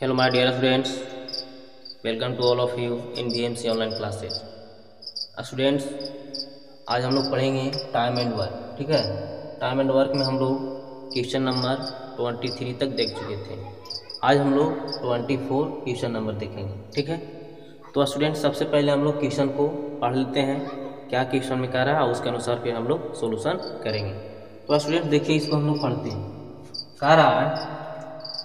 Hello my dear students, welcome to all of you in BMC online classes. Students आज हम लोग पढ़ेंगे time and work ठीक है? टाइम एंड वर्क में हम लोग क्वेश्चन नंबर ट्वेंटी थ्री तक देख चुके थे। आज हम लोग ट्वेंटी फोर क्वेश्चन नंबर देखेंगे ठीक है? तो स्टूडेंट सबसे पहले हम लोग क्वेश्चन को पढ़ लेते हैं। क्या क्वेश्चन में कह रहा है उसके अनुसार फिर हम लोग सोल्यूशन करेंगे। तो स्टूडेंट देखिए इसको हम लोग पढ़ते हैं। कह रहा है?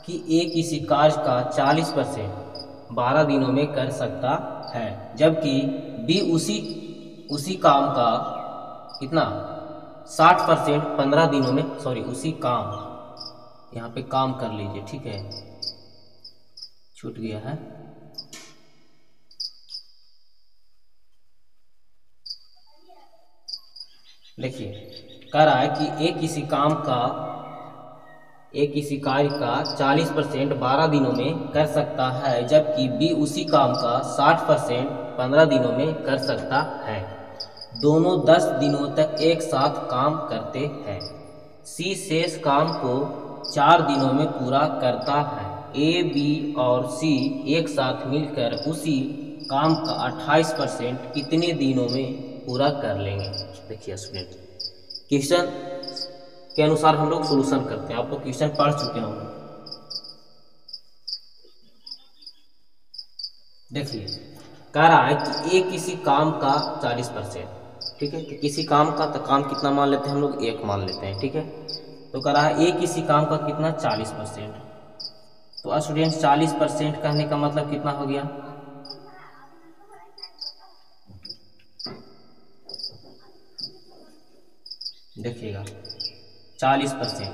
कि ए किसी कार्य का 40 परसेंट बारह दिनों में कर सकता है, जबकि बी उसी उसी काम का कितना? 60 परसेंट पंद्रह दिनों में सॉरी उसी काम। यहाँ पे काम कर लीजिए, ठीक है? छूट गया है। देखिए, कह रहा है कि ए किसी काम का एक किसी कार्य का 40 परसेंट बारह दिनों में कर सकता है, जबकि बी उसी काम का 60 परसेंट पंद्रह दिनों में कर सकता है। दोनों 10 दिनों तक एक साथ काम करते हैं। सी शेष काम को चार दिनों में पूरा करता है। ए, बी और सी एक साथ मिलकर उसी काम का 28 परसेंट कितने दिनों में पूरा कर लेंगे। देखिए स्टूडेंट क्वेश्चन के अनुसार हम लोग सोल्यूशन करते हैं। आप लोग क्वेश्चन पढ़ चुके होंगे। देखिए कह रहा है कि ए किसी काम का 40 परसेंट, ठीक है? तो किसी काम का तो काम कितना मान लेते हैं हम लोग? एक मान लेते हैं, ठीक है? तो कह रहा है ए किसी काम का कितना? 40 परसेंट। तो स्टूडेंट 40 परसेंट कहने का मतलब कितना हो गया? देखिएगा। चालीस परसेंट।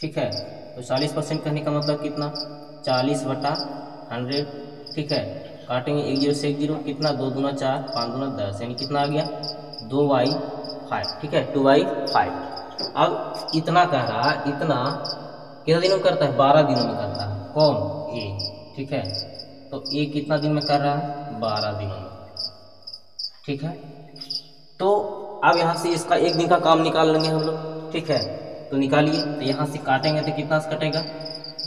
ठीक है? तो चालीस परसेंट कहने का मतलब कितना? चालीस बटा हंड्रेड। ठीक है? काटेंगे एक ज़ीरो से एक ज़ीरो, कितना? दो दूना चार, पाँच दूना दस। यानी कितना आ गया? दो वाई फाइव। ठीक है? Two Y five. अब इतना कह रहा, इतना कितना दिनों में करता है? बारह दिनों में करता है। कौन? ए। ठीक है? तो ए कितना दिन में कर रहा है? बारह दिनों में। ठीक है? तो अब यहाँ से इसका एक दिन का काम निकाल लेंगे हम लोग, ठीक है? तो निकालिए तो यहाँ से काटेंगे तो कितना से कटेगा?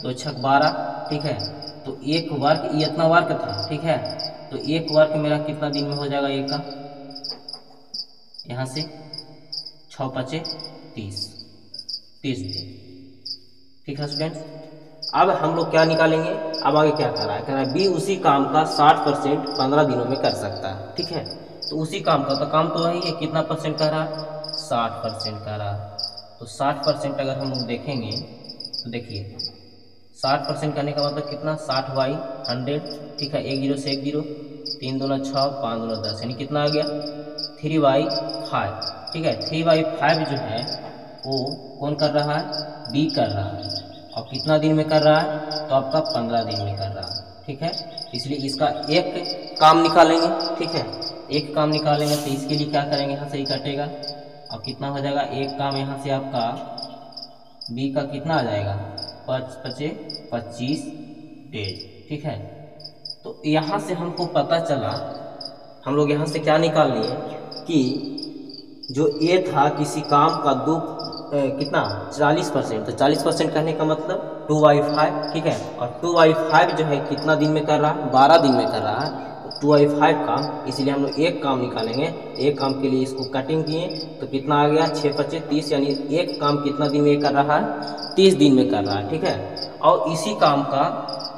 दो छक बारह, ठीक है? तो एक वर्क, ये इतना वर्क था, ठीक है? तो एक वर्क मेरा कितना दिन में हो जाएगा एक का? यहाँ से छ पचे तीस तीस दिन, ठीक है स्टूडेंट्स अब हम लोग क्या निकालेंगे? अब आगे क्या कर रहा है? कह रहा है बी उसी काम का साठ परसेंट पंद्रह दिनों में कर सकता है, ठीक है? तो उसी काम का तो काम तो वही है, कितना परसेंट कह रहा? साठ परसेंट कह रहा। तो साठ परसेंट अगर हम देखेंगे तो देखिए, साठ परसेंट करने का मतलब कितना? साठ बाई हंड्रेड ठीक है? एक ज़ीरो से एक ज़ीरो, तीन दोनों छः, पाँच दोनों दस, यानी कितना आ गया? थ्री बाई फाइव ठीक है? थ्री बाई फाइव जो है, वो कौन कर रहा है? बी कर रहा है। और कितना दिन में कर रहा है? तो आपका पंद्रह दिन में कर रहा है, ठीक है? इसलिए इसका एक काम निकालेंगे, ठीक है? एक काम निकालेंगे तो इसके लिए क्या करेंगे? यहाँ से ही कटेगा। और कितना हो जाएगा? एक काम यहाँ से आपका बी का कितना आ जाएगा? पच पचे पच्चीस डेज़ ठीक है? तो यहाँ से हमको पता चला हम लोग यहाँ से क्या निकाल लिए कि जो ए था किसी काम का दो ए, कितना? चालीस परसेंट। तो चालीस परसेंट कहने का मतलब टू बाई फाइव ठीक है? और टू बाई फाइव जो है कितना दिन में कर रहा? है बारह दिन में कर रहा है। टू आई फाइव काम, इसलिए हम लोग एक काम निकालेंगे। एक काम के लिए इसको कटिंग किए तो कितना आ गया? छः पच्चीस, तीस, यानी एक काम कितना दिन में कर रहा है? तीस दिन में कर रहा है, ठीक है? और इसी काम का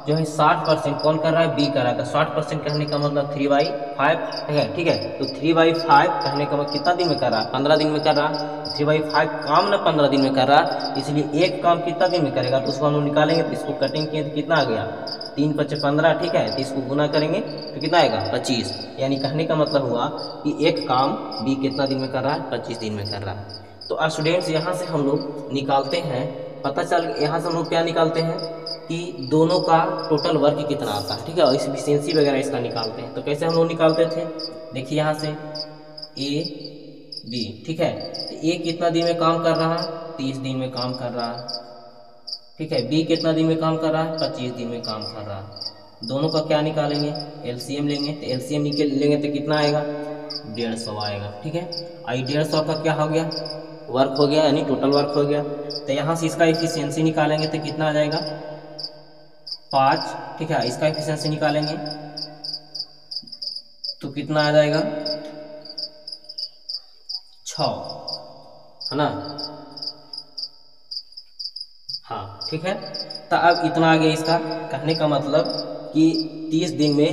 जो है साठ परसेंट कौन कर रहा है? बी कर रहा है। तो साठ परसेंट कहने का मतलब थ्री बाई फाइव है? ठीक है? तो थ्री बाई फाइव कहने का मतलब कितना दिन में कर रहा है? पंद्रह दिन में कर रहा है। थ्री बाई फाइव काम ना पंद्रह दिन में कर रहा है। इसलिए एक काम कितना दिन में करेगा? तो उसको हम लोग निकालेंगे तो इसको कटिंग किए तो कितना आ गया? तीन पच्चीस पंद्रह, ठीक है, तीस को गुना करेंगे तो कितना आएगा? पच्चीस। यानी कहने का मतलब हुआ कि एक काम बी कितना दिन में कर रहा है? पच्चीस दिन में कर रहा है। तो स्टूडेंट्स यहाँ से हम लोग निकालते हैं। पता चल, यहाँ से हम लोग क्या निकालते हैं? कि दोनों का टोटल वर्क कितना आता है, ठीक है? और इफिशियंसी वगैरह इसका निकालते हैं। तो कैसे हम लोग निकालते थे? देखिए यहाँ से ए बी ठीक है? तो ए कितना दिन में काम कर रहा है? तीस दिन में काम कर रहा है। ठीक है बी कितना दिन में काम कर रहा है? पच्चीस दिन में काम कर रहा है। दोनों का क्या निकालेंगे? एलसीएम लेंगे। तो एलसीएम निकल लेंगे तो कितना आएगा? डेढ़ सौ आएगा, ठीक है? आई डेढ़ सौ का क्या हो गया? वर्क हो गया, यानी टोटल वर्क हो गया। तो यहाँ से इसका एफिशिएंसी निकालेंगे तो कितना आ जाएगा? पाँच, ठीक है? इसका इफिशियंसी निकालेंगे तो कितना आ जाएगा? छ, है ना? ठीक है? तो अब इतना आ गया इसका कहने का मतलब कि तीस दिन में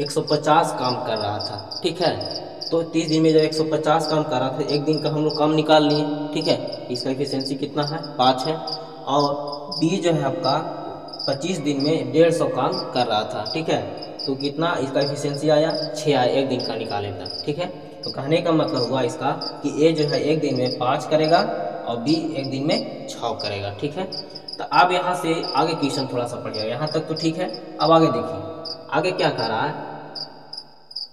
150 काम कर रहा था, ठीक है? तो तीस दिन में जब 150 काम कर रहा था, एक दिन का हम लोग काम निकाल लिए, ठीक है? इसका एफिशिएंसी कितना है? पाँच है। और बी जो है आपका पच्चीस दिन में डेढ़ सौ काम कर रहा था, ठीक है? तो कितना इसका एफिशिएंसी आया? छः आया, एक दिन का निकाले तक, ठीक है? तो कहने का मतलब हुआ इसका कि ए जो है एक दिन में पाँच करेगा और बी एक दिन में छः करेगा, ठीक है? तो अब यहाँ से आगे क्वेश्चन थोड़ा सा पड़ जाएगा यहाँ तक तो ठीक है। अब आगे देखिए। आगे क्या कर रहा है?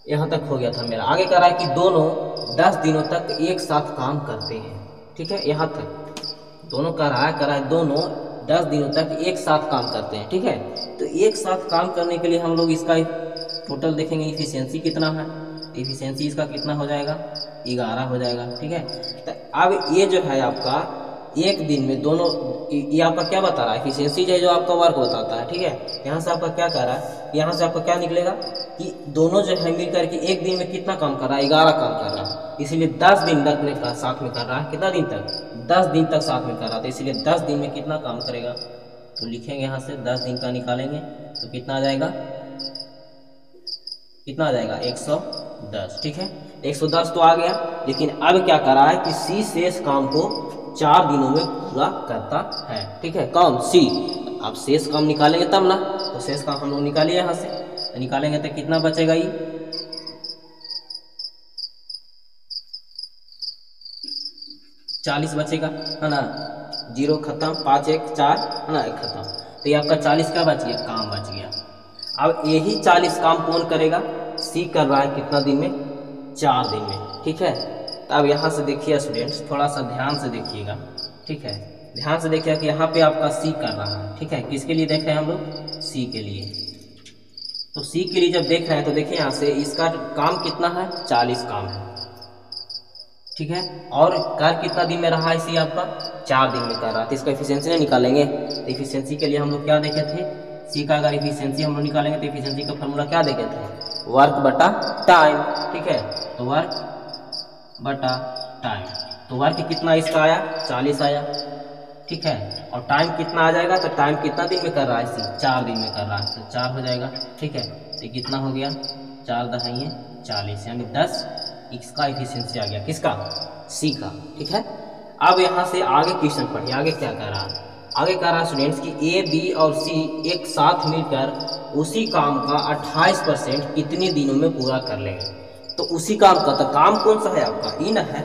यहाँ तक हो गया था मेरा। आगे कर रहा है कि दोनों दस दिनों तक एक साथ काम करते हैं। ठीक है? यहाँ तक। दोनों कर रहा है कर रहा है दोनों दस दिनों तक एक साथ काम करते हैं। ठीक है? तो एक साथ काम करने के लिए हम लोग इसका टोटल देखेंगे इफिशियंसी कितना है। इफिशियंसी इसका कितना हो जाएगा? ग्यारह हो जाएगा। ठीक है? तो अब ये जो है आपका एक दिन में दोनों, ये आपका क्या बता रहा है? एफिशिएंसी जो आपका वर्क बताता है, ठीक है? यहाँ से आपका क्या कह रहा है? यहाँ से आपका क्या निकलेगा? कि दोनों जो है मिल करके एक दिन में कितना काम कर रहा है? ग्यारह काम कर रहा है। इसीलिए दस दिन तक में साथ में कर रहा है। कितना दिन तक? दस दिन तक साथ में कर रहा था इसलिए दस दिन में कितना काम करेगा? तो लिखेंगे यहाँ से दस दिन का निकालेंगे तो कितना आ जाएगा? कितना आ जाएगा? एक सौ दस, ठीक है? एक सौ दस तो आ गया। लेकिन अब क्या कर रहा है कि सी शेष काम को चार दिनों में पूरा करता है, ठीक है? कौन? सी। अब शेष काम निकालेंगे तब ना। तो शेष काम हम लोग निकालिए यहाँ से। तो निकालेंगे तो कितना बचेगा ये? चालीस बचेगा, है ना? ज़ीरो खत्म, पाँच एक चार, है ना? एक खत्म। तो ये आपका चालीस क्या बच गया, काम बच गया। अब यही चालीस काम कौन करेगा? सी कर रहा है कितना दिन में? चार दिन में, ठीक है? तो अब यहाँ से देखिए स्टूडेंट्स थोड़ा सा ध्यान से देखिएगा, ठीक है? ध्यान से देखिए कि यहाँ पे आपका सी कर रहा है, ठीक है? किसके लिए देख रहे हैं हम लोग? सी के लिए। तो सी के लिए जब देख रहे हैं तो देखिए यहाँ से इसका काम कितना है? चालीस काम है, ठीक है? और कार कितना दिन में रहा है सी आपका? चार दिन में कर रहा। था इसका इफिशियंसी नहीं निकालेंगे। तो इफिशियंसी के लिए हम लोग क्या देखे थे? सी का अगर इफिशियंसी हम लोग निकालेंगे तो इफिशियंसी का फॉर्मूला क्या देखे थे? वर्क बटा टाइम ठीक है? तो वर्क बटा टाइम तो वर्क कितना इसका आया? चालीस आया। ठीक है? और टाइम कितना आ जाएगा? तो टाइम कितना दिन में कर रहा है? सी चार दिन में कर रहा है। तो चार हो जाएगा। ठीक है? तो कितना हो गया? चार दहाइए चालीस, यानी दस इसका इफिशियंसी आ गया। किसका? सी का। ठीक है? अब यहाँ से आगे क्वेश्चन पढ़िए। आगे क्या कर रहा? है आगे कह रहा है स्टूडेंट्स कि ए बी और सी एक साथ मिलकर उसी काम का 28 परसेंट कितने दिनों में पूरा कर लेंगे? तो उसी काम का तो काम कौन सा है आपका? ही ना है।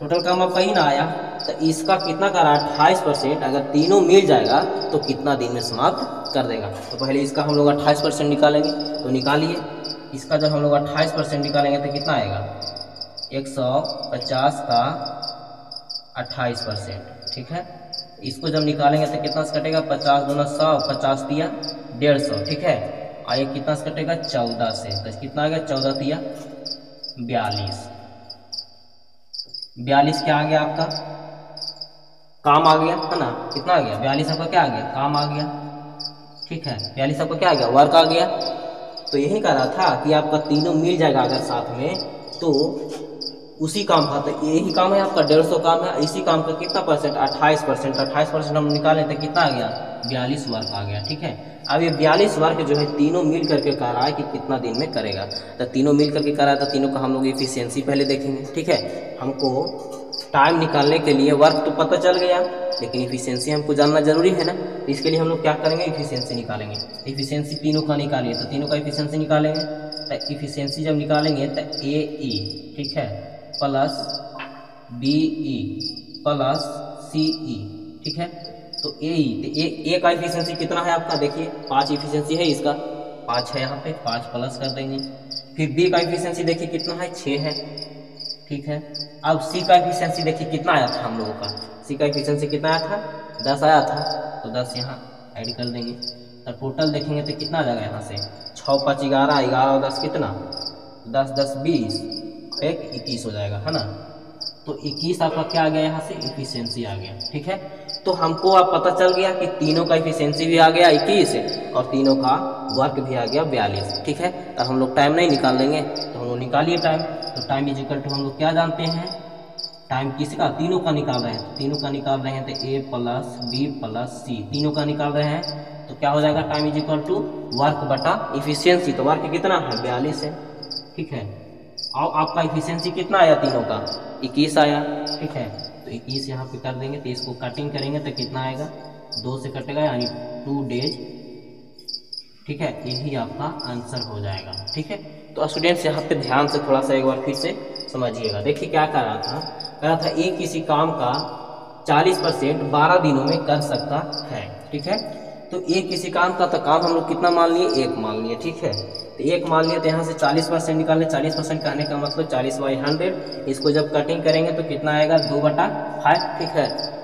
टोटल काम आपका ही ना आया। तो इसका कितना कर? अट्ठाईस परसेंट। अगर तीनों मिल जाएगा तो कितना दिन में समाप्त कर देगा? तो पहले इसका हम लोग अट्ठाईस परसेंट निकालेंगे। तो निकालिए। इसका जब हम लोग अट्ठाईस परसेंट निकालेंगे तो कितना आएगा? एक सौ पचास का अट्ठाईस परसेंट। ठीक है? इसको जब निकालेंगे तो कितना से कटेगा? पचास दोनों सौ, पचास दिया, डेढ़ सौ। ठीक है? और ये कितना से कटेगा? चौदह से। तो कितना आएगा चौदह दिया। बयालीस। बयालीस क्या आ गया आपका? काम आ गया है ना कितना आ गया? बयालीस आपका क्या आ गया? काम आ गया। ठीक है, बयालीस आपका क्या आ गया? वर्क आ गया। तो यही कह रहा था कि आपका तीनों मिल जाएगा अगर साथ में तो उसी काम का तो यही काम है आपका, डेढ़ सौ काम है, इसी काम का कितना परसेंट? अट्ठाईस परसेंट। अट्ठाईस परसेंट हम निकालें तो कितना आ गया? बयालीस वर्क आ गया। ठीक है अब ये बयालीस वर्क जो है तीनों मिल करके कह रहा है कि कितना दिन में करेगा। तो तीनों मिल करके कर रहा तो तीनों का हम लोग इफिशियंसी पहले देखेंगे, ठीक है? हमको टाइम निकालने के लिए वर्क तो पता चल गया, लेकिन इफिशियंसी हमको जानना ज़रूरी है ना? तो इसके लिए हम लोग क्या करेंगे? इफिशियंसी निकालेंगे। इफिशियंसी तीनों का निकालिए तो तीनों का इफिशियंसी निकालेंगे। तो इफिशियंसी जब निकालेंगे तो ए ई ठीक है? Plus B E plus C E ठीक है? तो ए ए ए का इफिशियंसी कितना है आपका? देखिए, पाँच इफिशियंसी है इसका। पाँच है यहाँ पे, पाँच प्लस कर देंगे। फिर बी का इफिशियंसी देखिए कितना है? छः है। ठीक है? अब सी का इफिशियंसी देखिए कितना आया था हम लोगों का। सी का इफिशियंसी कितना आया था? दस आया था। तो दस यहाँ ऐड कर देंगे। तो टोटल देखेंगे तो कितना जाएगा यहाँ से? छः पाँच ग्यारह ग्यारह दस कितना? दस दस, बीस। एक, इक्कीस हो जाएगा, है ना? तो इक्कीस आपका क्या आ गया? यहाँ से इफिशियंसी आ गया, ठीक है? तो हमको अब पता चल गया कि तीनों का इफिशियंसी भी आ गया इक्कीस और तीनों का वर्क भी आ गया बयालीस, ठीक है? तो हम लोग टाइम नहीं निकाल लेंगे तो हम लोग निकालिए टाइम तो टाइम इजिकल टू हम लोग क्या जानते हैं? टाइम किसका तीनों का निकाल रहे हैं। तीनों का निकाल रहे हैं तो A plus B plus C तीनों का निकाल रहे हैं। तो क्या हो जाएगा? Time is equal to work बटा इफिशियंसी तो वर्क कितना है? बयालीस है, ठीक है? और आपका इफिशियंसी कितना आया तीनों का? इक्कीस आया। ठीक है। तो इक्कीस यहाँ पे कर देंगे तो इसको कटिंग करेंगे तो कितना आएगा? दो से कटेगा यानी टू डेज़ ठीक है यही आपका आंसर हो जाएगा। ठीक है? तो स्टूडेंट्स यहाँ पे ध्यान से थोड़ा सा एक बार फिर से समझिएगा। देखिए क्या कर रहा था। कह रहा था एक किसी काम का 40 परसेंट बारह दिनों में कर सकता है। ठीक है? तो एक किसी काम का तो काम हम लोग कितना मान लिए? एक मान लिए, ठीक है? तो एक मान लिए तो यहाँ से 40 परसेंट निकालने 40 परसेंट कहने का मतलब 40 बाई हंड्रेड इसको जब कटिंग करेंगे तो कितना आएगा? दो बटा फाइव ठीक है?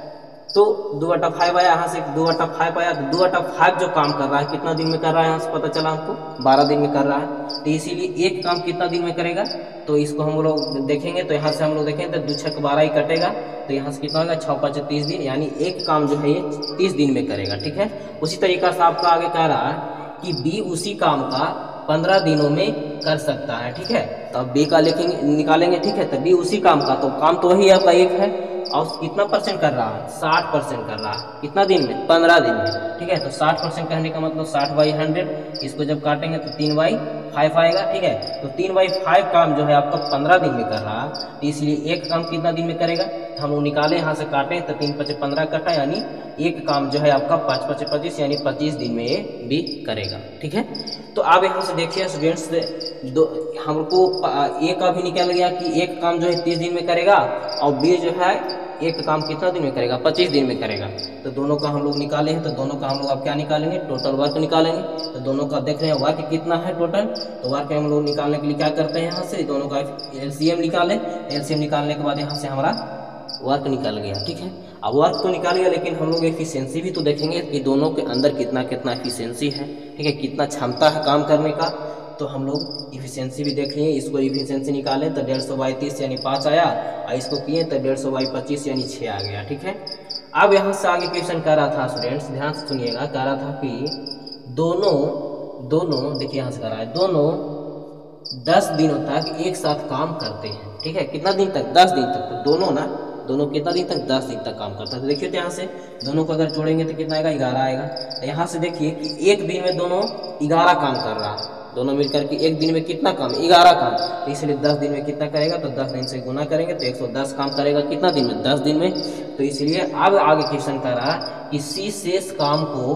तो दो बटा फाइव आया यहाँ से, दो बटा फाइव आया तो दो बटा फाइव जो काम कर रहा है, कितना दिन में कर रहा है यहाँ से पता चला हमको? बारह दिन में कर रहा है। तो इसीलिए एक काम कितना दिन में करेगा? तो इसको हम लोग देखेंगे तो यहाँ से हम लोग देखेंगे तो दो छः बारह ही कटेगा। तो यहाँ से कितना होगा? छः पाँच तीस दिन, यानी एक काम जो है ये तीस दिन में करेगा, ठीक है? उसी तरीका से आपका आगे कह रहा है कि बी उसी काम का पंद्रह दिनों में कर सकता है, ठीक है? तो अब बी का लिखेंगे, निकालेंगे, ठीक है? तो बी उसी काम का तो काम तो वही आपका एक है। और कितना परसेंट कर रहा? है साठ परसेंट कर रहा। है कितना दिन में? पंद्रह दिन में। ठीक है तो साठ परसेंट कहने का मतलब साठ बाई हंड्रेड इसको जब काटेंगे तो तीन बाई फाइव आएगा, ठीक है? तो तीन बाई फाइव काम जो है आपका पंद्रह दिन में कर रहा है तो इसलिए एक काम कितना दिन में करेगा? हम लोग निकाले, यहाँ से काटें तो तीन पचे पंद्रह कटा, यानी एक काम जो है आपका पाँच पचे पच्चीस, यानी पच्चीस दिन में ये भी करेगा, ठीक है? तो आप यहाँ से देखिए स्टूडेंट्स दो हमको ए का भी निकल गया कि एक काम जो है तीस दिन में करेगा, और बी जो है एक काम कितना दिन में करेगा? पच्चीस दिन में करेगा। तो दोनों का हम लोग निकाले हैं तो दोनों का हम लोग आप क्या निकालेंगे? टोटल वर्क निकालेंगे। तो दोनों का देख रहे हैं वर्क कितना है टोटल तो वर्क हम लोग निकालने के लिए क्या करते हैं यहाँ से? दोनों का एल निकालें। एल निकालने के बाद यहाँ से हमारा वर्क निकल गया, ठीक है? अब वर्क तो निकाल गया, लेकिन हम लोग एफिशिएंसी भी तो देखेंगे कि दोनों के अंदर कितना कितना एफिशिएंसी है, ठीक है? कितना क्षमता है काम करने का तो हम लोग इफिशियंसी भी देख लिए, इसको इफिशियंसी निकालें तो डेढ़ सौ बाई तीस यानी पाँच आया और इसको किए तो डेढ़ सौ बाई पच्चीस यानी छः आ गया, ठीक है? अब यहाँ से आगे क्वेश्चन कर रहा था स्टूडेंट्स ध्यान से सुनिएगा, कह रहा था कि दोनों दोनों, देखिए यहाँ से कह रहा है, दोनों दस दिनों तक एक साथ काम करते हैं, ठीक है? कितना दिन तक? दस दिन तक तो दोनों ना दोनों कितना दिन तक, दस दिन तक काम करता है तो देखिए तो यहाँ से, दोनों को अगर जोड़ेंगे तो कितना आएगा? ग्यारह आएगा। तो यहाँ से देखिए कि एक दिन में दोनों ग्यारह काम कर रहा। है दोनों मिलकर के एक दिन में कितना काम? ग्यारह काम। तो इसलिए दस दिन में कितना करेगा? तो दस दिन से गुना करेंगे तो एक सौ दस काम करेगा। कितना दिन में? दस दिन में। तो इसलिए अब आगे क्वेश्चन कर रहा है कि सी शेष काम को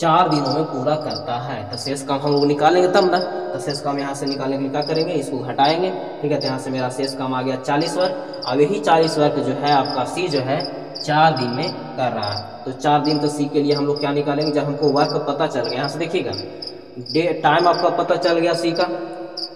चार दिनों में पूरा करता है। तो शेष काम हम लोग निकालेंगे तब ना। तो शेष काम यहाँ से निकालने के लिए क्या करेंगे? इसको घटाएँगे। ठीक है तो यहाँ से मेरा शेष काम आ गया चालीस वर्ग। अब यही चालीस वर्ग जो है, आपका सी जो है, चार दिन में कर रहा है। तो चार दिन तो सी के लिए हम लोग क्या निकालेंगे? जब हमको वर्क पता चल गया, यहाँ से देखिएगा। डे, टाइम आपका पता चल गया सी का।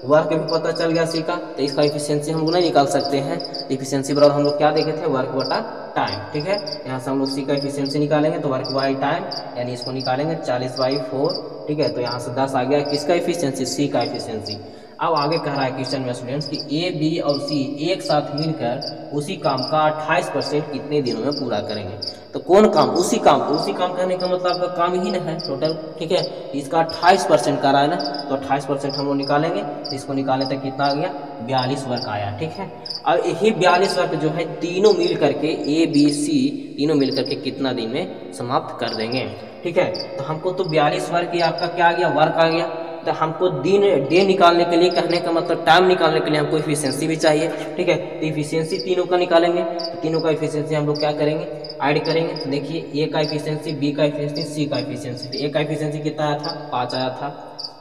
वर्क भी पता चल गया सी का तो इसका इफिशियंसी हम लोग नहीं निकाल सकते हैं। इफिशियंसी बराबर हम लोग क्या देखे थे? वर्क बटा टाइम ठीक है? यहाँ से हम लोग सी का इफिशियंसी निकालेंगे तो वर्क बाई टाइम यानी इसको निकालेंगे चालीस बाई फोर ठीक है? तो यहाँ से दस आ गया, किसका इफिशियंसी सी का इफिशियंसी अब आगे कह रहा है क्वेश्चन में स्टूडेंट्स कि ए बी और सी एक साथ मिलकर उसी काम का 28 परसेंट कितने दिनों में पूरा करेंगे। तो कौन काम? उसी काम। तो उसी काम करने का मतलब आपका काम ही ना है टोटल ठीक है? इसका 28 परसेंट का रहा है ना? तो 28 परसेंट हम लोग निकालेंगे। इसको निकाले तक कितना आ गया? बयालीस वर्क आया, ठीक है? अब यही बयालीस वर्क जो है, तीनों मिल करके ए बी सी तीनों मिल करके कितना दिन में समाप्त कर देंगे, ठीक है? तो हमको तो बयालीस वर्क आपका क्या आ गया? वर्क आ गया। तो हमको दिन, डे निकालने के लिए, कहने का मतलब टाइम निकालने के लिए हमको इफिशियंसी भी चाहिए, ठीक है? तो इफिशियंसी तीनों का निकालेंगे तो तीनों का इफिशियंसी हम लोग क्या करेंगे? ऐड करेंगे। तो देखिए ए का इफिशियंसी बी का इफिशियंसी सी का इफिशियंसी तो ए का इफिशियंसी कितना आया था? पाँच आया था।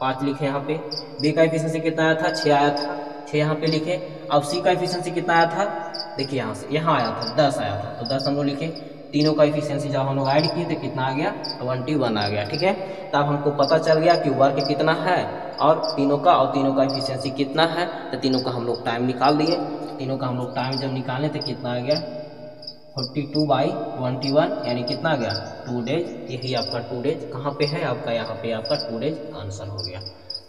पाँच लिखे यहाँ पे। बी का इफिशियंसी कितना आया था? छः आया था। छः यहाँ पे लिखे। अब सी का इफिशियंसी कितना आया था? देखिए यहाँ से, यहाँ आया था, दस आया था। तो दस हम लोग लिखे। तीनों का इफिशियंसी जब हम लोग ऐड किए तो कितना आ गया? ट्वेंटी वन आ गया, ठीक है? तब हमको पता चल गया कि वर्क कितना है और तीनों का और तीनों का इफिशियंसी कितना है। तो तीनों का हम लोग टाइम निकाल दिए। तीनों का हम लोग टाइम जब निकालें तो कितना आ गया? Forty two by twenty one यानी कितना गया? टू डेज़ यही आपका टू डेज़ कहाँ पे है? आपका यहाँ पे आपका टू डेज़ आंसर हो गया।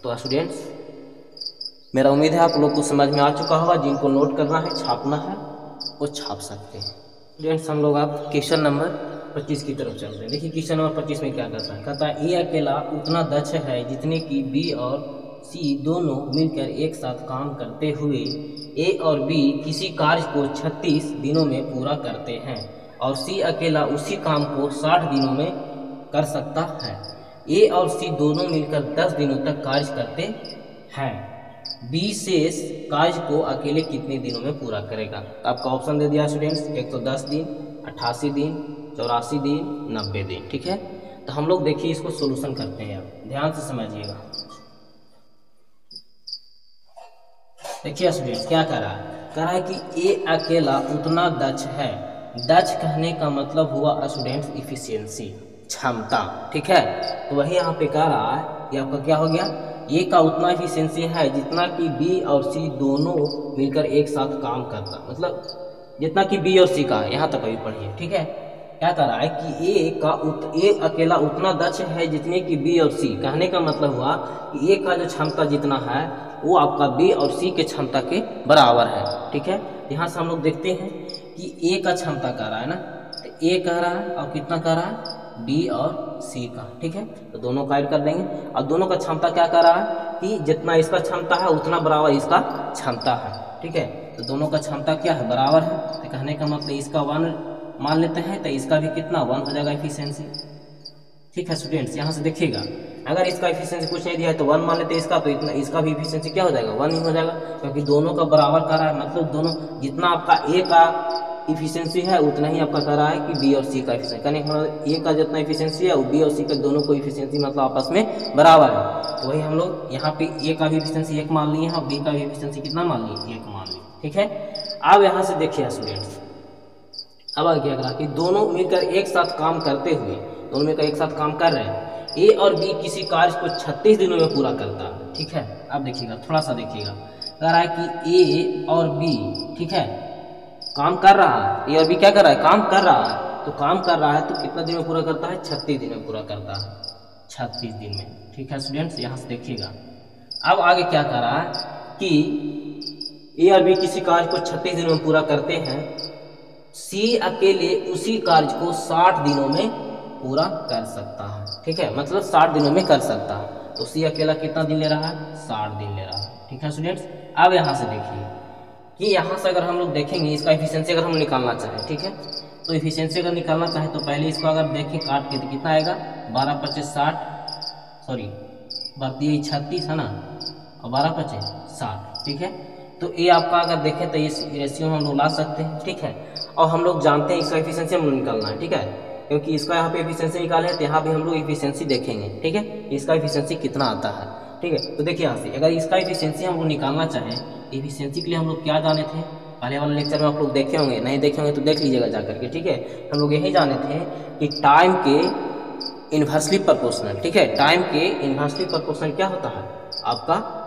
तो स्टूडेंट्स मेरा उम्मीद है आप लोग को समझ में आ चुका होगा। जिनको नोट करना है, छापना है, वो छाप सकते हैं। स्टूडेंट्स हम लोग आप क्वेश्चन नंबर पच्चीस की तरफ़ चलते हैं। देखिए, क्वेश्चन नंबर पच्चीस में क्या कहता है? कहता है, ए अकेला उतना दक्ष है जितने की बी और सी दोनों मिलकर एक साथ काम करते हुए, ए और बी किसी कार्य को 36 दिनों में पूरा करते हैं और सी अकेला उसी काम को 60 दिनों में कर सकता है। ए और सी दोनों मिलकर 10 दिनों तक कार्य करते हैं। बी शेष कार्य को अकेले कितने दिनों में पूरा करेगा? तो आपका ऑप्शन दे दिया स्टूडेंट्स एक तो दस दिन, अट्ठासी दिन, चौरासी दिन, नब्बे दिन, ठीक है? तो हम लोग देखिए इसको सोल्यूशन करते हैं अब। ध्यान से समझिएगा। देखिए स्टूडेंट्स क्या कर रहा है? कह रहा है कि ए अकेला उतना दक्ष है। दक्ष कहने का मतलब हुआ स्टूडेंट्स इफिशियंसी क्षमता, ठीक है? तो वही यहाँ पे कह रहा है कि आपका क्या हो गया? ए का उतना इफिशियंसी है जितना कि बी और सी दोनों मिलकर एक साथ काम करता। मतलब जितना कि बी और सी का है यहाँ तक अभी पढ़िए ठीक है? क्या कह रहा है कि ए का उत, ए अकेला उतना दक्ष है जितने कि बी और सी कहने का मतलब हुआ कि ए का जो क्षमता जितना है वो आपका बी और सी के क्षमता के बराबर है ठीक है? यहाँ से हम लोग देखते हैं कि ए का क्षमता कह रहा है ना? तो ए कह रहा है और कितना कह रहा है? बी और सी का, ठीक है? तो दोनों का ऐड कर देंगे। और दोनों का क्षमता क्या कर रहा है कि जितना इसका क्षमता है, उतना बराबर इसका क्षमता है, ठीक है? तो दोनों का क्षमता क्या है? बराबर है। तो कहने का मतलब इसका वन मान लेते हैं तो इसका भी कितना? वन हो जाएगा इफिशियंसी ठीक है स्टूडेंट्स यहाँ से देखिएगा। अगर इसका इफिशियंसी कुछ नहीं दिया है तो वन मान लेते हैं इसका तो इतना, इसका भी इफिशियंसी क्या हो जाएगा? वन ही हो जाएगा। क्योंकि दोनों का बराबर कर रहा है। मतलब दोनों, जितना आपका ए का इफिशियंसी है, उतना ही आपका कह रहा है कि बी और सी का इफिशियंसी कहने का ए का जितना इफिशियंसी है वो बी और सी का दोनों को इफिशियंसी मतलब आपस में बराबर है। तो वही हम लोग यहाँ पे ए का भी इफिशियंसी एक मान लिए हैं, और बी का भी इफिशियंसी कितना मान लिए? एक मान लिए। ठीक है? अब यहाँ से देखिए स्टूडेंट्स अब आगे क्या करा कि दोनों मिलकर एक साथ काम करते हुए, दोनों मिलकर एक साथ काम कर रहे हैं। ए और बी किसी कार्य को 36 दिनों में पूरा करता है। ठीक है? अब देखिएगा, थोड़ा सा देखिएगा। कह रहा है कि ए और बी ठीक है? काम कर रहा है ए और क्या कर रहा है? काम कर रहा है। तो काम कर रहा है तो कितना दिन में पूरा करता है? छत्तीस दिन में पूरा करता है। छत्तीस दिन में। ठीक है स्टूडेंट्स यहाँ से देखिएगा। अब आगे क्या कर रहा है कि ए और बी किसी कार्य को छत्तीस दिनों में पूरा करते हैं, सी अकेले उसी कार्य को साठ दिनों में पूरा कर सकता है। ठीक है? मतलब साठ दिनों में कर सकता है। तो सी अकेला कितना दिन ले रहा है? साठ दिन ले रहा है। ठीक है स्टूडेंट्स अब यहाँ से देखिए। कि यहाँ से अगर हम लोग देखेंगे, इसका इफिशियंसी अगर हम निकालना चाहें, ठीक है? तो इफिशियंसी अगर निकालना चाहें तो पहले इसको अगर देखें, काट के तो कितना आएगा? बारह पच्चीस साठ सॉरी है छत्तीस है ना? और बारह पच्चीस साठ, ठीक है? तो ये आपका अगर देखें तो ये रेशियो हम लोग ला सकते हैं, ठीक है? और हम लोग जानते हैं इसका इफिशियंसी हम लोग निकालना है, ठीक है? क्योंकि इसका यहाँ पे इफिशियंसी निकाले हैं तो यहाँ भी हम लोग इफिशियंसी देखेंगे, ठीक है? इसका इफिशियंसी कितना आता है, ठीक है? तो देखिए यहाँ से, अगर इसका इफिशियंसी हम लोग निकालना चाहें इफिशियंसी के लिए हम लोग क्या जाने थे? पहले वाले लेक्चर में आप लोग देखे होंगे, नहीं देखे होंगे तो देख लीजिएगा जा करके ठीक है? हम लोग यही जाने थे कि टाइम के इन्वर्सली प्रपोर्शनल ठीक है? टाइम के इन्वर्सली प्रपोर्शनल क्या होता है? आपका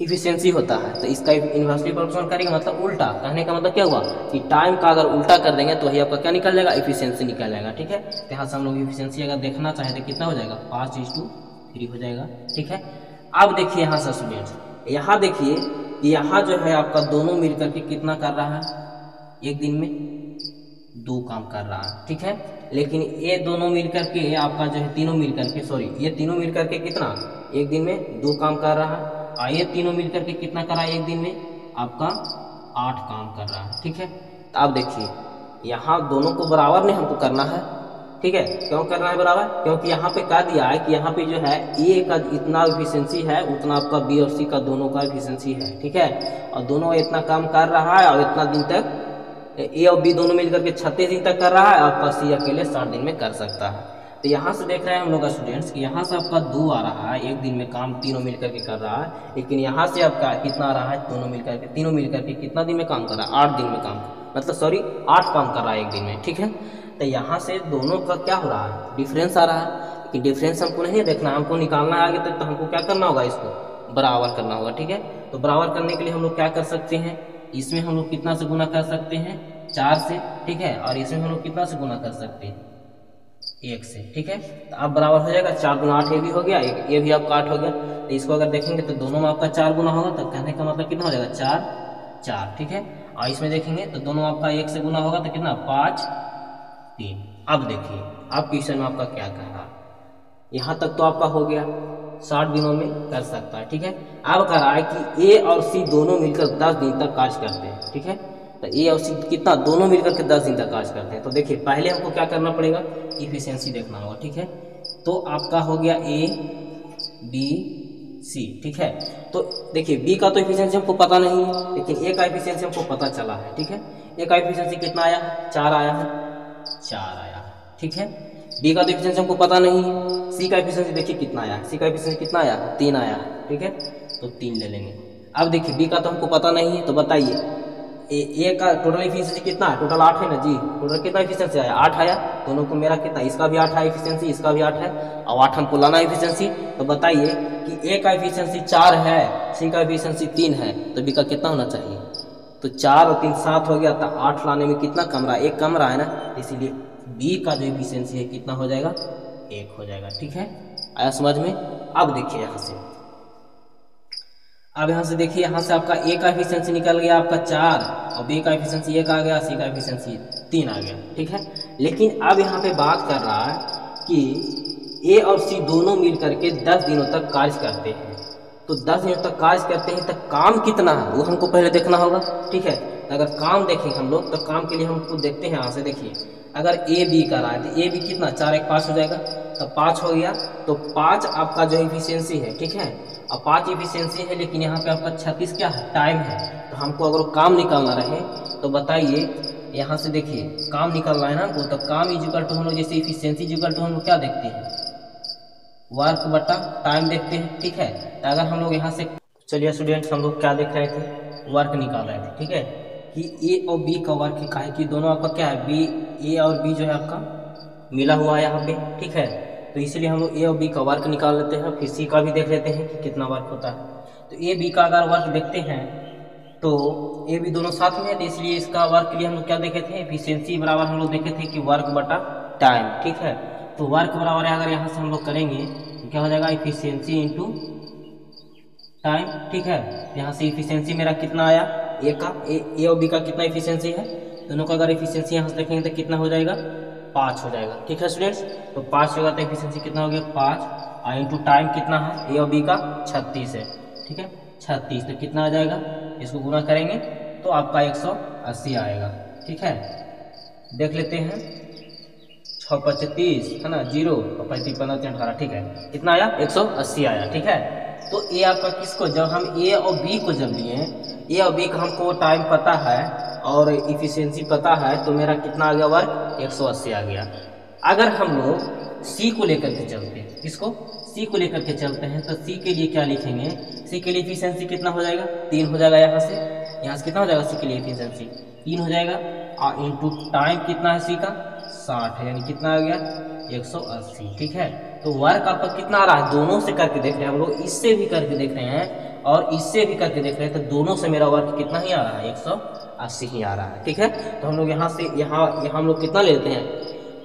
इफिशियंसी होता है। तो इसका इन्वर्सली प्रोपोर्शनल करेंगे मतलब उल्टा। कहने का मतलब क्या हुआ? कि टाइम का अगर उल्टा कर देंगे तो वही आपका क्या निकल जाएगा? इफिशियंसी निकल जाएगा, ठीक है? तो यहाँ से हम लोग इफिशियंसी अगर देखना चाहें तो कितना हो जाएगा? पाँच इज़ टू थ्री हो जाएगा, ठीक है? अब देखिए यहाँ से स्टूडेंट्स यहाँ देखिए कि यहाँ जो है आपका दोनों मिल करके कितना कर रहा है? एक दिन में दो काम कर रहा है, ठीक है? लेकिन ये दोनों मिल करके आपका जो है तीनों मिल करके सॉरी ये तीनों मिल करके कितना? एक दिन में दो काम कर रहा है। और ये तीनों मिल करके कितना कर रहा है एक दिन में? आपका आठ काम कर रहा है, ठीक है? तो आप देखिए, यहाँ दोनों को बराबर नहीं हमको करना है। ठीक है? क्यों करना है बराबर? क्योंकि यहाँ पे कह दिया है कि यहाँ पे जो है ए का इतना इफिशियंसी है, उतना आपका बी और सी का दोनों का इफिशियंसी है, ठीक है? और दोनों इतना काम कर रहा है और इतना दिन तक ए और बी दोनों मिल करके छत्तीस दिन तक कर रहा है, आपका सी अकेले साठ दिन में कर सकता है। तो यहाँ से देख रहे हैं हम लोग स्टूडेंट्स कि यहाँ से आपका दो आ रहा है, एक दिन में काम तीनों मिल करके कर रहा है, लेकिन यहाँ से आपका कितना आ रहा है, दोनों मिल करके तीनों मिल करके कितना दिन में काम कर रहा है? आठ दिन में काम मतलब सॉरी आठ काम कर रहा है एक दिन में, ठीक है? तो यहाँ से दोनों का क्या हो रहा है? डिफरेंस आ रहा है कि डिफरेंस हमको नहीं देखना, हमको निकालना है आगे तक तो हमको क्या करना होगा इसको? बराबर करना होगा, ठीक है? तो बराबर करने के लिए हम लोग क्या कर सकते हैं? इसमें हम लोग कितना से गुना कर सकते हैं? चार से, ठीक है? और इसमें हम लोग कितना से गुना कर सकते हैं? एक से, ठीक है? तो अब बराबर हो जाएगा, चार गुना आठ, ये भी हो गया, एक, ये भी आपका आठ हो गया। तो इसको अगर देखेंगे तो दोनों में आपका चार गुना होगा तो कहने का मतलब कितना हो जाएगा? चार चार, ठीक है? और इसमें देखेंगे तो दोनों आपका एक से गुना होगा तो कितना? पाँच तीन। अब देखिए अब क्वेश्चन में आपका क्या कह? रहा यहाँ तक तो आपका हो गया। साठ दिनों में कर सकता है, ठीक है? अब कह रहा है कि ए और सी दोनों मिलकर दस दिन तक कार्य करते हैं, ठीक है? तो ए और सी कितना? दोनों मिलकर के दस दिन तक कार्य करते हैं। तो देखिए, पहले हमको क्या करना पड़ेगा? इफिशियंसी देखना होगा, ठीक है? तो आपका हो गया ए बी सी ठीक है? तो देखिए बी का तो इफिशियंसी हमको पता नहीं है, लेकिन ए का इफिशियंसी हमको पता चला है, ठीक है? ए का इफिशियंसी कितना आया? चार आया है। चार आया। ठीक है? बी का तो इफिशियंसी हमको पता नहीं है सी का इफिशियंसी देखिए कितना आया। सी का इफिशियंसी कितना आया? तीन आया। ठीक है? तो तीन ले लेंगे। अब देखिए बी का तो हमको पता नहीं है तो बताइए। ए, ए का टोटल इफिशियंसी कितना है? टोटल आठ है ना? जी। टोटल कितना इफिशियंसी आया? आठ आया। दोनों को मेरा कितना? इसका भी आठ है इफिशियंसी इसका भी आठ है। और आठ हमको लाना इफिशियंसी तो बताइए कि ए का इफिशियंसी चार है सी का इफिशियंसी तीन है तो बी का कितना होना चाहिए? तो चार और तीन सात हो गया तो आठ लाने में कितना कम रहा? एक कम रहा है ना? इसीलिए बी का जो इफिशियंसी है, कितना हो जाएगा? एक हो जाएगा, ठीक है? आया समझ में? अब देखिए यहाँ से। अब यहाँ से देखिए, यहाँ से आपका ए का एफिशिएंसी निकल गया आपका चार, और बी का एफिशिएंसी एक आ गया सी का एफिशिएंसी तीन आ गया, ठीक है? लेकिन अब यहाँ पे बात कर रहा है कि ए और सी दोनों मिल करके दस दिनों तक कार्य करते हैं। तो दस दिनों तक कार्य करते हैं तो काम कितना है, वो हमको पहले देखना होगा, ठीक है? अगर काम देखें हम लोग तो काम के लिए हमको देखते हैं, यहाँ से देखिए। अगर ए बी का रहा है तो ए बी कितना, चार एक पाँच हो जाएगा तो पाँच हो गया तो पाँच आपका जो इफिशियंसी है, ठीक है? और पाँच इफिशियंसी है, लेकिन यहाँ पे आपका छत्तीस क्या है? टाइम है। तो हमको अगर काम निकालना रहे तो बताइए, यहाँ से देखिए, काम निकालना है ना हमको तो काम इजिकल टू हम लोग जैसे इफिशियंसी इजिकल टू हम लोग क्या देखते हैं? वर्क बटा टाइम देखते हैं, ठीक है? तो अगर हम लोग यहाँ से, चलिए स्टूडेंट्स हम लोग क्या देख रहे थे? वर्क निकाल रहे थे, ठीक है? कि ए और बी का वर्क है? कि दोनों आपका क्या है? बी ए और बी जो है आपका, मिला हुआ है यहाँ पे, ठीक है? तो इसलिए हम लोग ए और बी का वर्क निकाल लेते हैं, फिर सी का भी देख लेते हैं कि कितना वर्क होता है। तो ए बी का अगर वर्क देखते हैं तो ए बी दोनों साथ में है तो इसलिए इसका वर्क के लिए हम लोग क्या देखे थे? एफिशिएंसी बराबर हम लोग देखे थे कि वर्क बटा टाइम ठीक है? तो वर्क बराबर है अगर यहाँ से हम लोग करेंगे तो क्या हो जाएगा? इफिशियंसी इंटू टाइम ठीक है? यहाँ से इफिशियंसी मेरा कितना आया? ए का ए, और बी का कितना इफिशियंसी है? दोनों का अगर इफिशियंसी यहाँ से देखेंगे तो कितना हो जाएगा? पाँच हो जाएगा। ठीक है स्टूडेंट्स तो पाँच होगा तो इफिशियंसी कितना हो गया? पाँच। और इंटू टाइम कितना है? ए और बी का छत्तीस है। ठीक है? छत्तीस तो कितना आ जाएगा? इसको गुना करेंगे तो आपका एक सौ अस्सी आएगा। ठीक है? देख लेते हैं। छः पच्चीस है ना? ज़ीरो और पैंतीस, पंद्रह, तीन, अठारह, ठीक है? कितना आया? एक सौ अस्सी आया, ठीक है? तो ए आपका किसको, जब हम ए और बी को जब लिए, ए और बी का हमको टाइम पता है और इफिशियंसी पता है तो मेरा कितना आ गया वर्क 180 आ गया। अगर हम लोग सी को लेकर के चलते हैं, किसको? सी को लेकर के चलते हैं तो सी के लिए क्या लिखेंगे? सी के लिए इफिशियंसी कितना हो जाएगा? तीन हो जाएगा यहाँ से। यहाँ से कितना हो जाएगा सी के लिए इफिशियंसी तीन हो जाएगा। और इंटू टाइम कितना है सी का? साठ है, यानी कितना आ गया? 180 ठीक है? तो वर्क आपका कितना आ रहा है? दोनों से करके देख रहे हैं हम लोग, इससे भी करके देख रहे हैं, और इससे भी करके देख रहे हैं तो दोनों से मेरा वर्क कितना ही आ रहा है? एक सौ अस्सी ही आ रहा है, ठीक है? तो हम लोग यहाँ से, यहाँ यहाँ हम लोग कितना लेते हैं?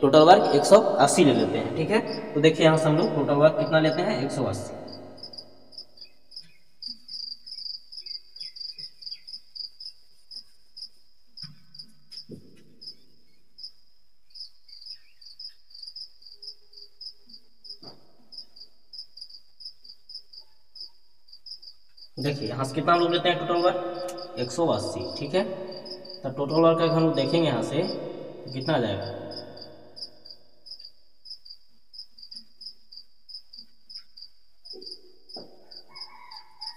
टोटल वर्क 180 ले लेते हैं, ठीक है? तो देखिए यहाँ से हम लोग टोटल वर्क कितना लेते हैं? 180 देखिए, यहाँ से कितना लोग लेते हैं टोटल वर्क एक सौ अस्सी, ठीक है? तो टोटल वर्क अगर हम देखेंगे यहाँ से तो कितना जाएगा?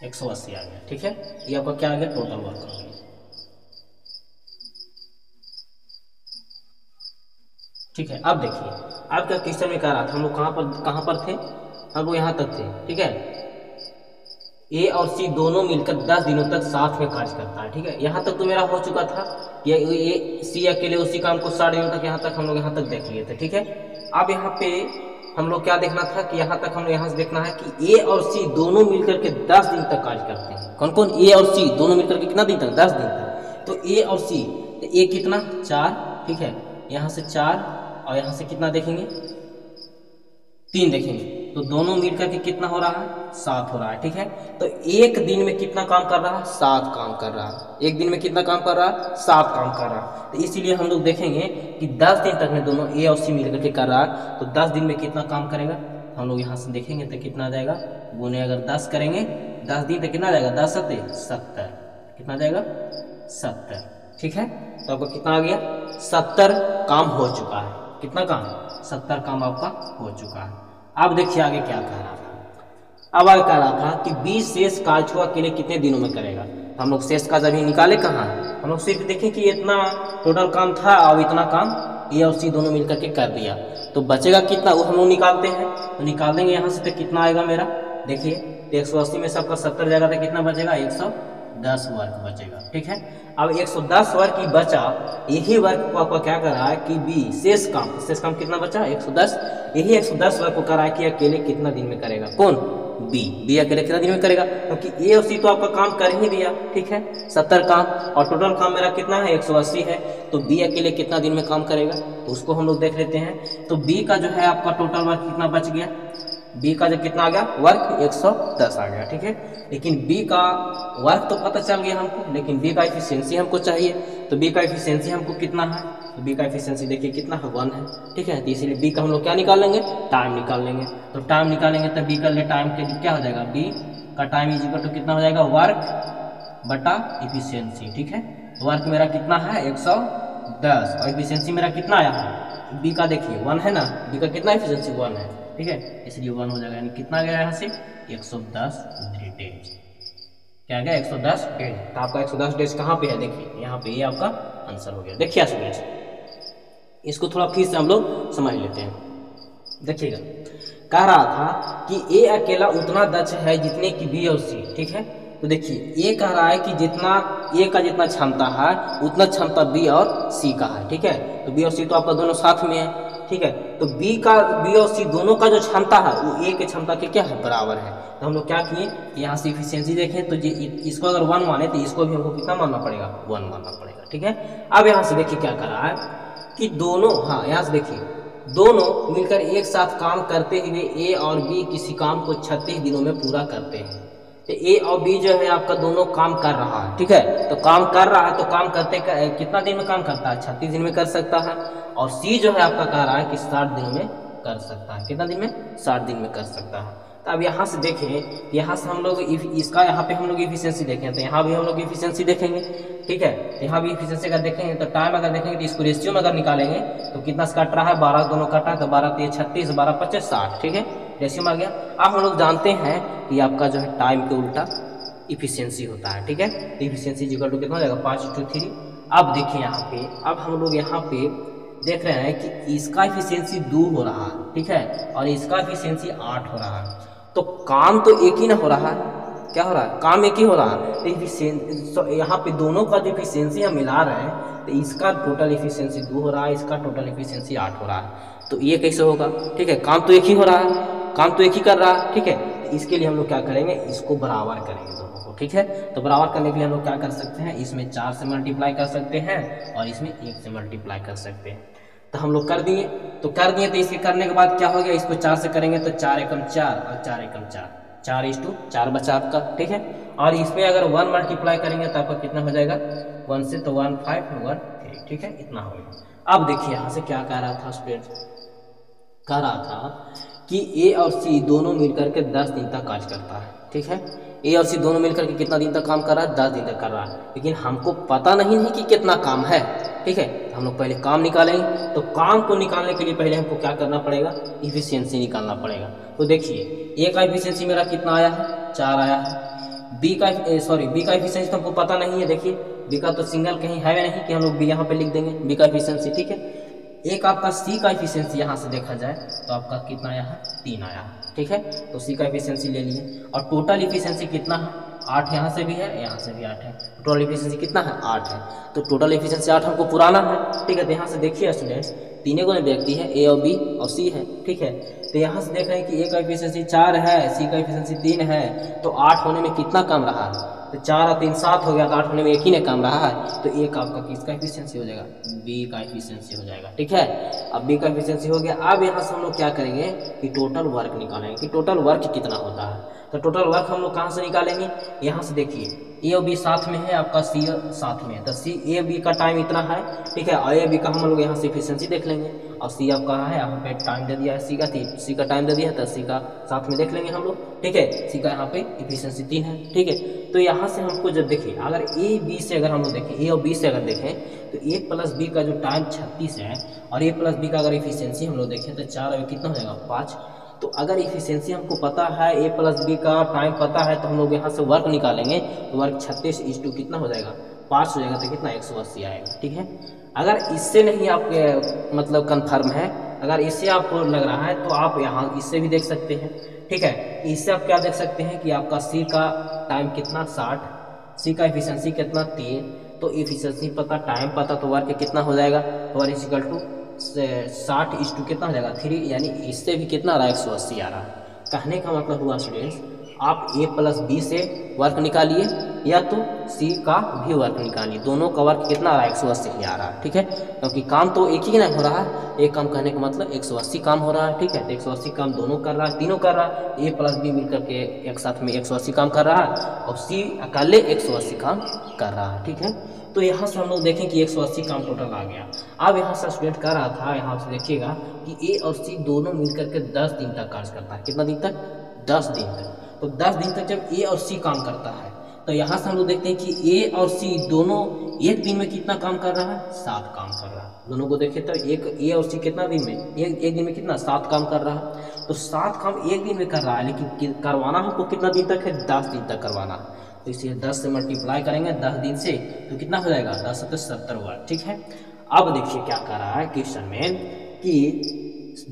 एक सौ अस्सी आ गया, ठीक है? ये आपका क्या आ गया? टोटल वर्क आ गया। ठीक है, अब देखिए, आपका क्वेश्चन में कह रहा था? हम लोग कहाँ पर कहाँ पर थे? हम लोग यहाँ तक थे, ठीक है? ए और सी दोनों मिलकर दस दिनों तक साथ में कार्य करता है, ठीक है? यहाँ तक तो मेरा हो चुका था ये ए, सी अकेले उसी काम को साठ दिनों तक यहाँ तक हम लोग यहाँ तक देख लिए थे, ठीक है? अब यहाँ पे हम लोग क्या देखना था कि यहाँ तक हम लोग यहाँ से देखना है कि ए और सी दोनों मिलकर के दस दिन तक कार्य करते हैं। कौन कौन ए और सी दोनों मिलकर के कितना दिन तक? दस दिन तक। तो ए और सी तो ए कितना? चार, ठीक है? यहाँ से चार और यहाँ से कितना देखेंगे? तीन देखेंगे। तो दोनों मिल करके कितना हो रहा है? सात हो रहा है, ठीक है? तो एक दिन में कितना काम कर रहा है? सात काम कर रहा है। एक दिन में कितना काम कर रहा है? सात काम कर रहा है। तो इसीलिए हम लोग देखेंगे कि दस दिन तक में दोनों ए और सी मिल करके कर रहा है। तो दस दिन में कितना काम करेगा? हम लोग यहाँ से देखेंगे तो कितना आ जाएगा? गुने अगर दस करेंगे, दस दिन तो कितना जाएगा? दस सत्य सत्तर। कितना जाएगा? सत्तर। ठीक है? तो आपका कितना आ गया? सत्तर काम हो चुका है। कितना काम? सत्तर काम आपका हो चुका है। अब देखिए आगे क्या कह रहा था। अब आगे कह रहा था कि बीस शेष कार्य के लिए कितने दिनों में करेगा? हम लोग शेष का अभी निकाले कहाँ? हम लोग सिर्फ़ देखें कि इतना टोटल काम था और इतना काम ए और सी दोनों मिलकर के कर दिया। तो बचेगा कितना? वो हम लोग निकालते हैं। तो निकाल देंगे यहाँ से तो कितना आएगा मेरा? देखिए, एक सौ अस्सी में सबका सत्तर जाएगा तो कितना बचेगा? एक सौ दस वर्ग बचेगा। ठीक है? अब 110 वर्ग की बचा, यही वर्ग को आपका क्या कर रहा है कि बी, शेष काम। शेष काम कितना बचा? 110 यही 110 वर्ग को कर रहा है कि अकेले कितना दिन में करेगा? कौन? बी। बी अकेले कितना दिन में करेगा? क्योंकि ए और सी तो आपका काम कर ही दिया, ठीक है? सत्तर काम। और टोटल काम मेरा कितना है? 180 है। तो बी अकेले कितना दिन में काम करेगा? तो उसको हम लोग देख लेते हैं। तो बी का जो है आपका टोटल वर्क कितना बच गया? बी का जो कितना आ गया? वर्क 110 आ गया, ठीक है? लेकिन बी का वर्क तो पता चल गया हमको, लेकिन बी का इफिशियंसी हमको चाहिए। तो बी का इफिशियंसी हमको कितना है? तो बी का इफिशियंसी देखिए कितना है वन है। ठीक है? तो इसीलिए बी का हम लोग क्या निकाल लेंगे? टाइम निकाल लेंगे। तो टाइम निकालेंगे तो बी का लिए टाइम के क्या हो जाएगा? बी का टाइम इज़ इक्वल टू कितना हो जाएगा? वर्क बटा इफिशियंसी ठीक है? वर्क मेरा कितना है? एक सौ दस। और इफिशियंसी मेरा कितना आया? है बी का देखिए वन है ना? बी का कितना इफिशियंसी वन है। ठीक है? इसलिए वन हो जाएगा, यानी कितना गया यहाँ से? 110 डेज़ क्या गया? 110 डेज़ तो आपका 110 डेज़ कहाँ पे है? देखिए, यहाँ पे ये आपका आंसर हो गया। देखिए स्टूडेंट्स इसको थोड़ा फिर से हम लोग समझ लेते हैं। देखिएगा। कह रहा था कि ए अकेला उतना दक्ष है जितने की बी और सी ठीक है? तो देखिए ये कह रहा है कि जितना ए का जितना क्षमता है, उतना क्षमता बी और सी का है, ठीक है? तो बी और सी तो आपका दोनों साथ में है। ठीक है? तो बी का बी और सी दोनों का जो क्षमता है वो ए के क्षमता के क्या है? बराबर है। तो हम लोग क्या किए? कि यहाँ से इफिशियंसी देखें तो ये इसको अगर वन माने तो इसको भी हमको कितना मानना पड़ेगा? वन मानना पड़ेगा ठीक है? अब यहाँ से देखिए क्या कर रहा है कि दोनों हाँ यहाँ से देखिए। दोनों मिलकर एक साथ काम करते हुए ए और बी किसी काम को छत्तीस दिनों में पूरा करते हैं। तो ए और बी जो है आपका दोनों काम कर रहा है ठीक है? तो काम कर रहा है तो काम करते कर, कितना दिन में काम करता है? छत्तीस दिन में कर सकता है। और सी जो है आपका कह रहा है कि साठ दिन में कर सकता है। कितना दिन में? साठ दिन में कर सकता है। तो अब यहाँ से देखें, यहाँ से हम लोग इसका यहाँ पे हम लोग इफिशियंसी देखें तो यहाँ भी हम लोग इफिशियंसी देखेंगे, ठीक है? तो यहाँ भी इफिशियंसी अगर देखेंगे तो टाइम अगर देखेंगे तो इसको रेशियो में अगर निकालेंगे तो कितना से कट रहा है? बारह, दोनों कटा है तो बारह तीन छत्तीस, बारह, पच्चीस, साठ, ठीक है? रेशियो में आ गया। अब हम लोग जानते हैं कि आपका जो है टाइम के उल्टा इफिशियंसी होता है, ठीक है? तो इफिशियंसी जिक्वल टू कितना हो जाएगा? पाँच टू थ्री अब देखिए यहाँ पे, अब हम लोग यहाँ पे देख रहे हैं कि इसका इफिशियंसी दो हो रहा है, ठीक है? और इसका इफिशियंसी आठ हो रहा है। तो काम तो एक ही ना हो रहा है। क्या हो रहा है? काम एक ही हो रहा है। तो यहाँ पे दोनों का जो इफिशियंसी हम मिला रहे हैं तो इसका टोटल इफिशियंसी दो हो रहा है, इसका टोटल इफिशियंसी आठ हो रहा है। तो ये कैसे होगा? ठीक है, काम तो एक ही हो रहा है। काम तो एक ही कर रहा है, ठीक है? तो इसके लिए हम लोग क्या करेंगे? इसको बराबर करेंगे दोनों को, ठीक है? तो बराबर करने के लिए हम लोग क्या कर सकते हैं? इसमें चार से मल्टीप्लाई कर सकते हैं और इसमें एक से मल्टीप्लाई कर सकते हैं। तो हम लोग कर दिए। तो कर दिए तो इसके करने के बाद क्या हो गया? इसको चार से करेंगे तो चार एकम चार और चार एकम चार। चार इस टू, चार बचा आपका, ठीक है? और इसमें अगर वन मल्टीप्लाई करेंगे तो आपका कितना हो जाएगा? वन से तो वन फाइव वन थ्री ठीक है? इतना हो गया। अब देखिए यहाँ से क्या कह रहा था स्टूडेंट कह रहा था कि ए और सी दोनों मिलकर के दस दिन तक काज करता है, ठीक है? ए और सी दोनों मिलकर के कितना दिन तक काम कर रहा है? दस दिन तक कर रहा है। लेकिन हमको पता नहीं है कि कितना काम है। ठीक है? तो हम लोग पहले काम निकालेंगे। तो काम को निकालने के लिए पहले हमको क्या करना पड़ेगा? इफिशियंसी निकालना पड़ेगा। तो देखिए ए का इफिशियंसी मेरा कितना आया है? चार आया है। बी का सॉरी बी का इफिशियंसी तो हमको पता नहीं है। देखिए बी का तो सिंगल कहीं है नहीं, कि हम लोग बी यहाँ पे लिख देंगे। बी का इफिशियंसी ठीक है? एक आपका सी का इफिशियंसी यहाँ से देखा जाए तो आपका कितना आया है? तीन आया है। ठीक है? तो सी का इफिशियंसी ले लिए और टोटल इफिशियंसी कितना है? आठ यहाँ से भी है, यहाँ से भी आठ है। टोटल इफिशियंसी कितना है? आठ है। तो टोटल इफिशियंसी आठ हमको पुराना है। ठीक है? तो यहाँ से देखिए स्टूडेंट्स तीनों को व्यक्ति है ए और बी और सी है, ठीक है? तो यहाँ से देख रहे हैं कि ए का एफिशिएंसी चार है सी का एफिशिएंसी तीन है तो आठ होने में कितना कम रहा? है तो चार और तीन सात हो गया तो आठ होने में एक ही ने काम रहा है। तो एक आपका किसका एफिशिएंसी हो जाएगा? बी का एफिशिएंसी हो जाएगा, ठीक है? अब बी का एफिशिएंसी हो गया। अब यहाँ से हम लोग क्या करेंगे कि टोटल वर्क निकालेंगे कि टोटल वर्क कितना होता है? तो टोटल वर्क हम लोग कहाँ से निकालेंगे? यहाँ से देखिए। ए बी साथ में है, आपका सी साथ में है। तो सी ए बी का टाइम इतना है, ठीक है? और ए बी का हम लोग यहाँ से इफिशियंसी देख लेंगे। और सी कहाँ है? यहाँ पे टाइम दे दिया है सी का सी का टाइम दे दिया है तो सी का साथ में देख लेंगे हम लोग, ठीक है? सी का यहाँ पे इफिशियंसी तीन है, ठीक है? तो यहाँ से हमको जब देखिए, अगर ए बी से अगर हम लोग देखें ए और बी से अगर देखें तो ए प्लस बी का जो टाइम छत्तीस है, और ए प्लस बी का अगर इफिशियंसी हम लोग देखें तो चार कितना हो जाएगा? पाँच। तो अगर इफिशियंसी हमको पता है ए प्लस बी का टाइम पता है तो हम लोग यहाँ से वर्क निकालेंगे। तो वर्क छत्तीस इस टू कितना हो जाएगा? पाँच हो जाएगा तो कितना? एक सौ अस्सी आएगा, ठीक है? अगर इससे नहीं आपके मतलब कन्फर्म है, अगर इससे आपको लग रहा है तो आप यहाँ इससे भी देख सकते हैं, ठीक है? इससे आप क्या देख सकते हैं कि आपका सी का टाइम कितना? साठ। सी का इफिशियंसी कितना? तीन। तो इफिशियंसी पता टाइम पता तो वर्क कितना हो जाएगा? वर्क इजिकल टू साठ इस टू कितना जाएगा? थ्री यानी इससे भी कितना आ रहा? है एक सौ अस्सी आ रहा। है कहने का मतलब हुआ स्टूडेंट्स आप ए प्लस बी से वर्क निकालिए, या तो सी का भी वर्क निकालिए। दोनों का वर्क कितना आ रहा? है एक सौ अस्सी ही आ रहा है ठीक है? क्योंकि काम तो एक ही ना हो रहा। है एक काम कहने का मतलब एक सौ अस्सी काम हो रहा है ठीक है? तो एक सौ अस्सी काम दोनों कर रहा है तीनों कर रहा। है ए प्लस बी मिलकर के एक साथ में एक सौ अस्सी काम कर रहा है और सी अकेले एक सौ अस्सी काम कर रहा है ठीक है? तो यहाँ से हम लोग देखें कि 180 काम टोटल आ गया। अब यहाँ से स्टूडेंट कर रहा था, यहाँ से देखिएगा कि ए और सी दोनों मिलकर के 10 दिन तक कार्य करता है। कितना दिन तक? 10 दिन तक। तो 10 दिन तक जब ए और सी काम करता है तो यहाँ से हम लोग देखते हैं कि ए और सी दोनों एक दिन में कितना काम कर रहा है? सात काम कर रहा है। दोनों को देखें तो एक, ए और सी कितना दिन में? एक एक दिन में कितना? सात काम कर रहा है। तो सात काम एक दिन में कर रहा है, लेकिन करवाना हमको कितना दिन तक है? दस दिन तक करवाना। है तो इसे दस से मल्टीप्लाई करेंगे दस दिन से तो कितना हो जाएगा? दस सत्तर सत्तर हुआ, ठीक है? अब देखिए क्या कर रहा है क्वेश्चन में कि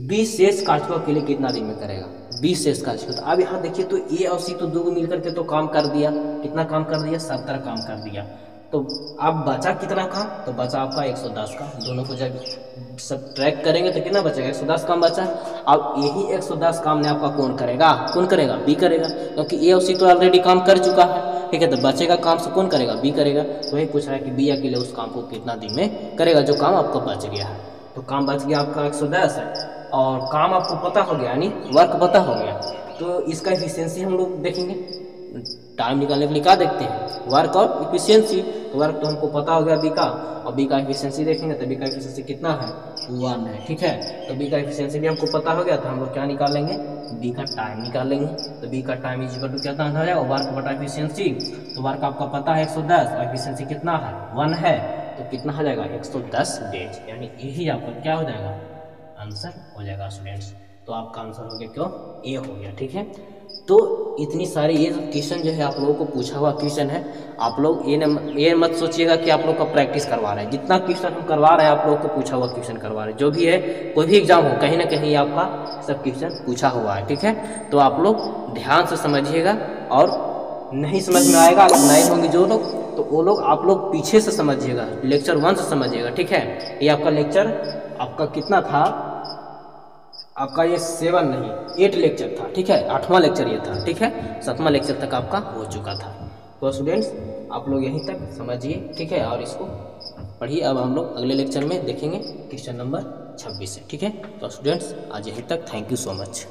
बीस शेष कार्यों के लिए कितना दिन में करेगा? बीस शेष कार्य तो अब यहाँ देखिए तो ए और सी तो दो मिलकर के तो काम कर दिया। कितना काम कर दिया? सत्तर काम कर दिया। तो आप बचा कितना का? तो बचा आपका 110 का। दोनों को जब सब ट्रैक करेंगे तो कितना बचेगा? 110 काम बचा। अब यही 110 काम ने आपका कौन करेगा? कौन करेगा? बी करेगा। क्योंकि ए और सी तो ऑलरेडी काम कर चुका है। ठीक है तो बचेगा काम से कौन करेगा? बी करेगा। तो वही पूछ रहा है कि बी अकेले उस काम को कितना दिन में करेगा? जो काम आपको बच गया है। तो काम बच गया आपका एक सौ दस है। और काम आपको पता हो गया, यानी वर्क पता हो गया। तो इसका इफिशियंसी हम लोग देखेंगे। टाइम निकालने के लिए क्या देखते हैं? वर्क और इफिशियंसी तो वर्क तो हमको पता हो गया बी का। और बी का इफिशियंसी देखेंगे तो बी का इफिशियंसी कितना है? वन है, ठीक है? तो बी का इफिशियंसी भी हमको पता हो गया तो हम लोग क्या निकालेंगे? बी का टाइम निकालेंगे। तो बी का टाइम इज़ टू कितना हो? जाएगा वर्क बटा इफिशियंसी तो वर्क आपका पता है एक सौ दस, और इफिशियंसी कितना है? वन है। तो कितना हो जाएगा? एक सौ दस डेज़ यानी यही आपका क्या हो जाएगा? आंसर हो जाएगा स्टूडेंट्स तो आपका आंसर हो गया क्यों? ए हो गया, ठीक है? तो इतनी सारी ये क्वेश्चन जो है आप लोगों को पूछा हुआ क्वेश्चन है, आप लोग ये न, ये मत सोचिएगा कि आप लोग का प्रैक्टिस करवा रहे हैं। जितना क्वेश्चन हम करवा रहे हैं, आप लोग को पूछा हुआ क्वेश्चन करवा रहे हैं। जो भी है, कोई भी एग्ज़ाम हो, कहीं ना कहीं आपका सब क्वेश्चन पूछा हुआ है, ठीक है? तो आप लोग ध्यान से समझिएगा और नहीं समझ में आएगा, अगर नए होंगे जो लोग तो वो लोग आप लोग पीछे से समझिएगा लेक्चर वन से समझिएगा, ठीक है? ये आपका लेक्चर आपका कितना था? आपका ये सेवन नहीं एट लेक्चर था, ठीक है? आठवां लेक्चर ये था, ठीक है? सातवां लेक्चर तक आपका हो चुका था। तो स्टूडेंट्स आप लोग यहीं तक समझिए, ठीक है? और इसको पढ़िए। अब हम लोग अगले लेक्चर में देखेंगे क्वेश्चन नंबर छब्बीस ठीक है? तो स्टूडेंट्स आज यहीं तक। Thank you so much